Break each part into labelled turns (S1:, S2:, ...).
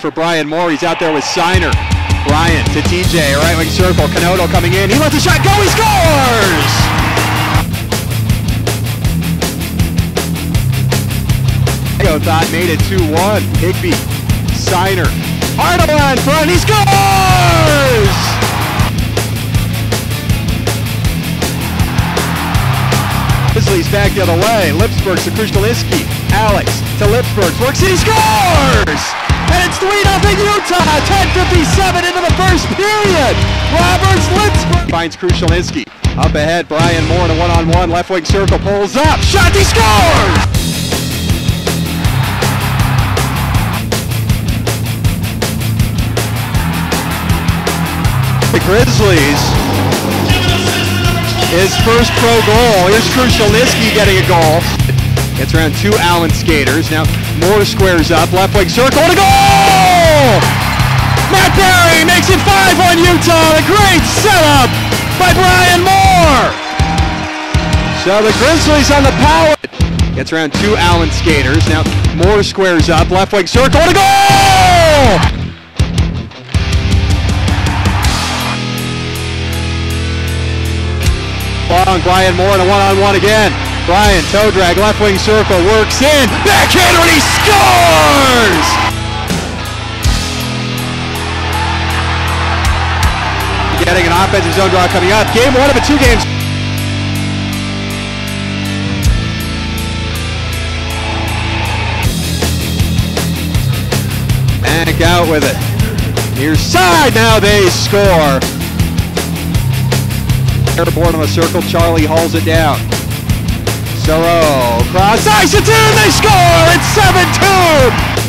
S1: for Brian Moore. He's out there with Signer. Brian to TJ, right wing circle. Canoto coming in. He lets the shot go. He scores! thought made it 2-1. Higby, Signer, Arnold front. He scores! Grizzlies back the other way. Lipsburg to Krushelnyski. Alex to Lipsburg. Works. He scores! And it's 3 0 Utah. 10.57 into the first period. Roberts finds Krushelnyski. Up ahead, Brian Moore in a one on one. Left wing circle pulls up. Shot. Scores! The Grizzlies his first pro goal. Here's Krushelnyski getting a goal. Gets around two Allen skaters. Now Moore squares up. Left wing circle a goal! Matt Barrie makes it five on Utah. A great setup by Brian Moore. So the Grizzlies on the power. Gets around two Allen skaters. Now Moore squares up. Left wing circle a goal! Long, Brian Moore in a one-on-one again. Brian, toe drag, left wing circle, works in, backhander, and he scores! Getting an offensive zone draw coming up. Game one of a two games. Back out with it. Near side, now they score. Airborne on the circle, Charlie hauls it down. Soro, cross ice, it's in, they score! It's 7-2!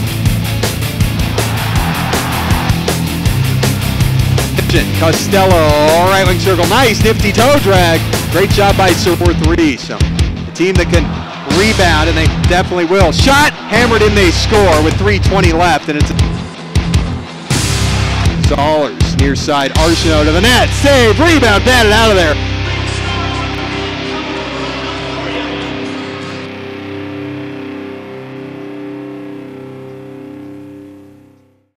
S1: Costello, right wing circle, nice nifty toe drag. Great job by Super 3. So, a team that can rebound, and they definitely will. Shot, hammered in, they score with 3.20 left, and it's Zollers near side, Arsenault to the net, save, rebound, batted out of there.